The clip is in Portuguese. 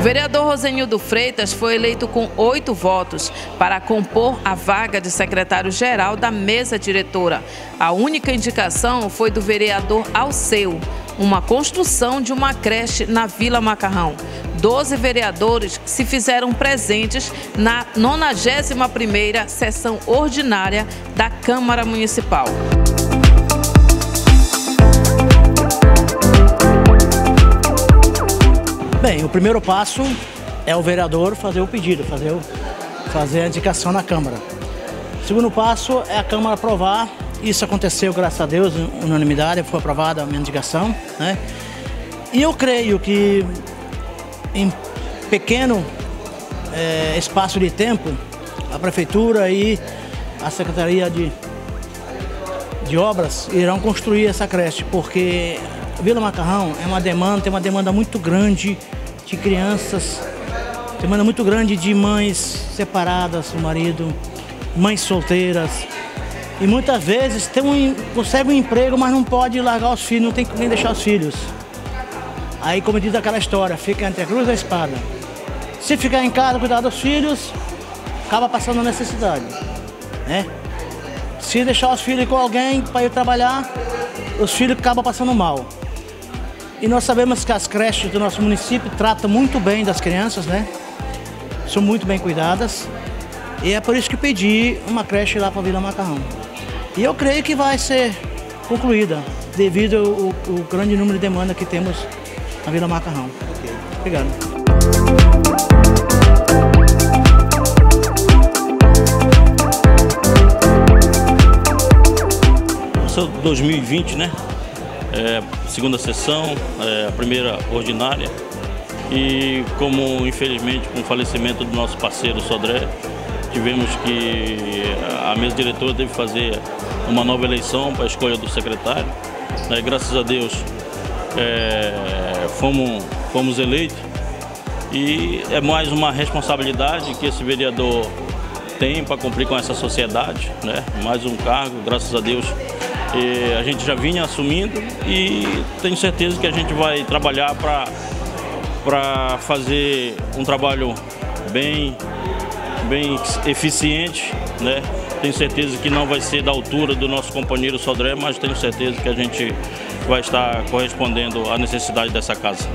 O vereador Rosenildo Freitas foi eleito com oito votos para compor a vaga de secretário-geral da mesa diretora. A única indicação foi do vereador Alceu, uma construção de uma creche na Vila Macarrão. Doze vereadores se fizeram presentes na 91ª sessão ordinária da Câmara Municipal. Bem, o primeiro passo é o vereador fazer o pedido, fazer, o, fazer a indicação na Câmara. O segundo passo é a Câmara aprovar. Isso aconteceu, graças a Deus, unanimidade, foi aprovada a minha indicação. Né? E eu creio que em pequeno é, espaço de tempo, a Prefeitura e a Secretaria de, de Obras irão construir essa creche, porque Vila Macarrão é uma demanda, tem uma demanda muito grande de crianças, demanda muito grande de mães separadas do marido, mães solteiras. E muitas vezes tem um, consegue um emprego, mas não pode largar os filhos, não tem nem deixar os filhos. Aí, como diz aquela história, fica entre a cruz e a espada. Se ficar em casa, cuidar dos filhos, acaba passando necessidade. Né? Se deixar os filhos com alguém para ir trabalhar, os filhos acabam passando mal. E nós sabemos que as creches do nosso município tratam muito bem das crianças, né? São muito bem cuidadas. E é por isso que pedi uma creche lá para a Vila Macarrão. E eu creio que vai ser concluída, devido ao, ao grande número de demanda que temos na Vila Macarrão. Okay. Obrigado. Sou 2020, né? É, segunda sessão, é, a primeira ordinária. E como infelizmente com o falecimento do nosso parceiro Sodré, tivemos que a mesa diretora teve que fazer uma nova eleição para a escolha do secretário. É, graças a Deus é, fomos, fomos eleitos e é mais uma responsabilidade que esse vereador tem para cumprir com essa sociedade, né? mais um cargo, graças a Deus a gente já vinha assumindo e tenho certeza que a gente vai trabalhar para fazer um trabalho bem, bem eficiente, né? Tenho certeza que não vai ser da altura do nosso companheiro Sodré, mas tenho certeza que a gente vai estar correspondendo à necessidade dessa casa.